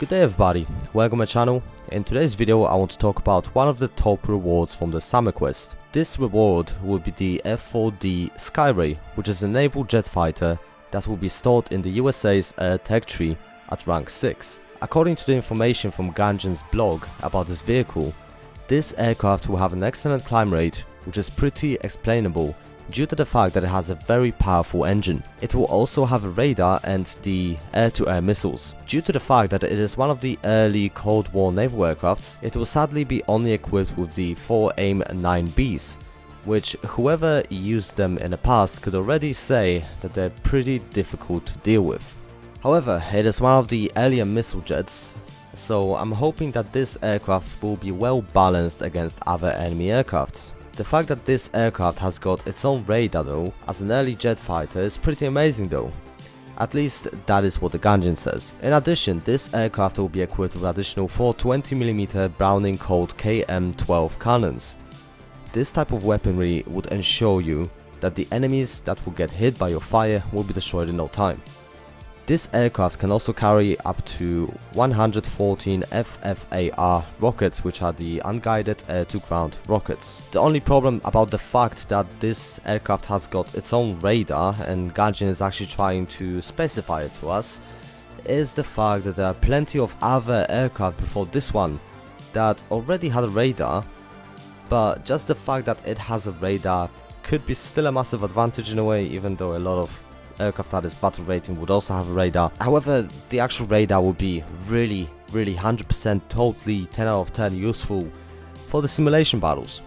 Good day everybody, welcome to my channel. In today's video I want to talk about one of the top rewards from the Summer Quest. This reward will be the F4D Skyray, which is a naval jet fighter that will be stored in the USA's Air Tech tree at rank 6. According to the information from Gaijin's blog about this vehicle, this aircraft will have an excellent climb rate, which is pretty explainable due to the fact that it has a very powerful engine. It will also have a radar and the air-to-air -air missiles. Due to the fact that it is one of the early Cold War naval aircrafts, it will sadly be only equipped with the 4 AIM-9Bs, which whoever used them in the past could already say that they're pretty difficult to deal with. However, it is one of the earlier missile jets, so I'm hoping that this aircraft will be well balanced against other enemy aircrafts. The fact that this aircraft has got its own radar though, as an early jet fighter is pretty amazing though. At least that is what the Gaijin says. In addition, this aircraft will be equipped with additional 4 20mm Browning Colt KM-12 cannons. This type of weaponry would ensure you that the enemies that will get hit by your fire will be destroyed in no time. This aircraft can also carry up to 114 FFAR rockets which are the unguided air-to-ground rockets. The only problem about the fact that this aircraft has got its own radar and Gaijin is actually trying to specify it to us is the fact that there are plenty of other aircraft before this one that already had a radar but just the fact that it has a radar could be still a massive advantage in a way even though a lot of aircraft that is battle rating would also have a radar. However, the actual radar would be really, really 100% totally 10 out of 10 useful for the simulation battles.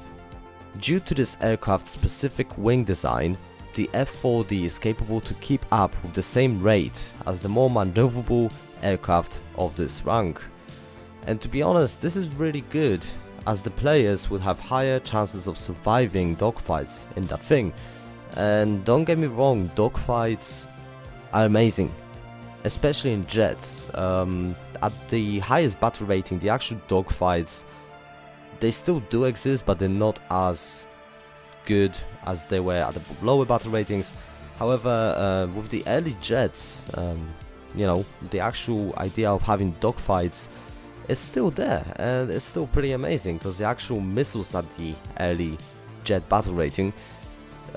Due to this aircraft's specific wing design, the F4D is capable to keep up with the same rate as the more maneuverable aircraft of this rank. And to be honest, this is really good, as the players would have higher chances of surviving dogfights in that thing, and don't get me wrong, dogfights are amazing, especially in jets. Um, at the highest battle rating, the actual dogfights, they still do exist, but they're not as good as they were at the lower battle ratings. However, uh, with the early jets, um, you know, the actual idea of having dogfights is still there, and it's still pretty amazing because the actual missiles at the early jet battle rating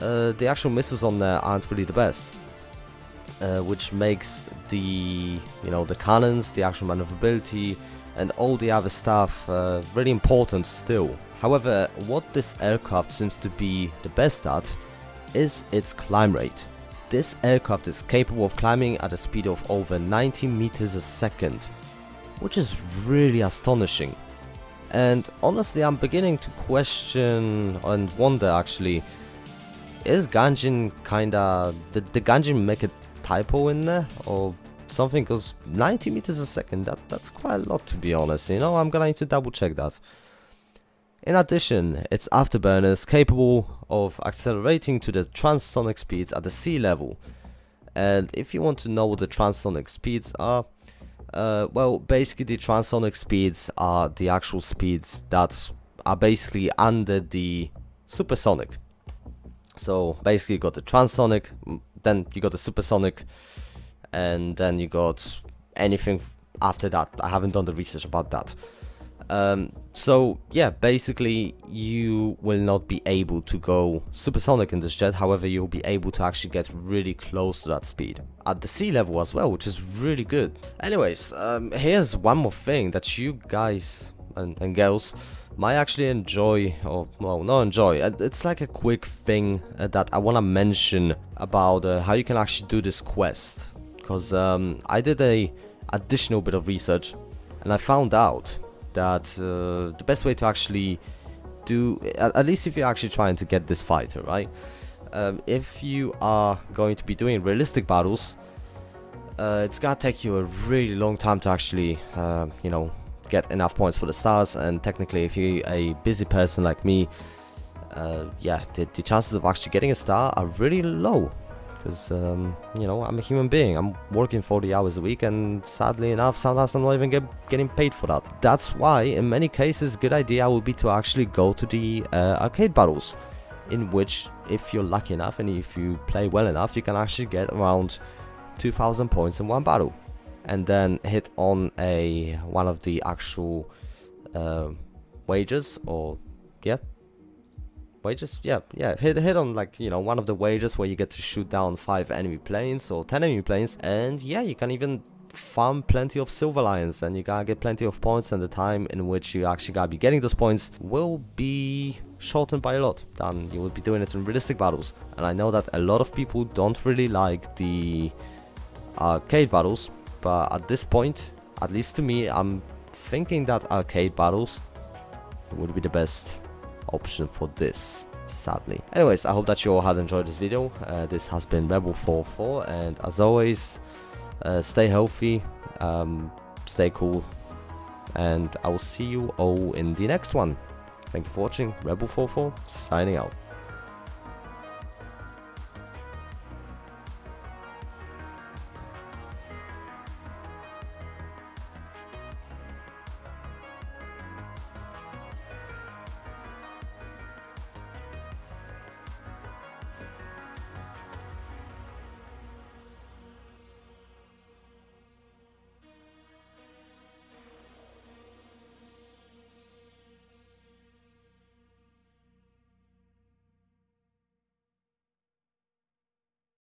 uh, the actual missiles on there aren't really the best. Uh, which makes the, you know, the cannons, the actual maneuverability, and all the other stuff uh, really important still. However, what this aircraft seems to be the best at is its climb rate. This aircraft is capable of climbing at a speed of over 90 meters a second, which is really astonishing. And honestly, I'm beginning to question and wonder actually is Gaijin kinda... Did the Gaijin make a typo in there? Or something? Because 90 meters a second, that, that's quite a lot to be honest, you know? I'm gonna need to double check that. In addition, its afterburners capable of accelerating to the transonic speeds at the sea level. And if you want to know what the transonic speeds are, uh, well, basically the transonic speeds are the actual speeds that are basically under the supersonic. So basically you got the transonic, then you got the supersonic, and then you got anything after that. I haven't done the research about that. Um, so yeah, basically you will not be able to go supersonic in this jet, however you'll be able to actually get really close to that speed. At the sea level as well, which is really good. Anyways, um, here's one more thing that you guys and, and girls might actually enjoy, or well, not enjoy, uh, it's like a quick thing uh, that I want to mention about uh, how you can actually do this quest. Because um, I did a additional bit of research and I found out that uh, the best way to actually do, at, at, least if you're actually trying to get this fighter, right? Um, if you are going to be doing realistic battles, uh, it's gonna take you a really long time to actually, uh, you know, get enough points for the stars. And technically if you're a busy person like me uh, yeah the, the, chances of actually getting a star are really low. Because um, you know I'm a human being. I'm working 40 hours a week and sadly enough sometimes I'm not even get, getting paid for that. That's why in many cases a good idea would be to actually go to the uh, arcade battles in which if you're lucky enough and if you play well enough you can actually get around 2000 points in one battle and then hit on a one of the actual uh, wages or yeah. Wages yeah yeah hit hit on like you know one of the wages where you get to shoot down five enemy planes or ten enemy planes and yeah you can even farm plenty of silver lions and you gotta get plenty of points and the time in which you actually gotta be getting those points will be shortened by a lot than you would be doing it in realistic battles. And I know that a lot of people don't really like the arcade battles but at this point at least to me I'm thinking that arcade battles would be the best option for this sadly anyways I hope that you all had enjoyed this video uh, this has been Rebel 44 and as always uh, stay healthy, um, stay cool, and I will see you all in the next one. Thank you for watching. Rebel44 signing out.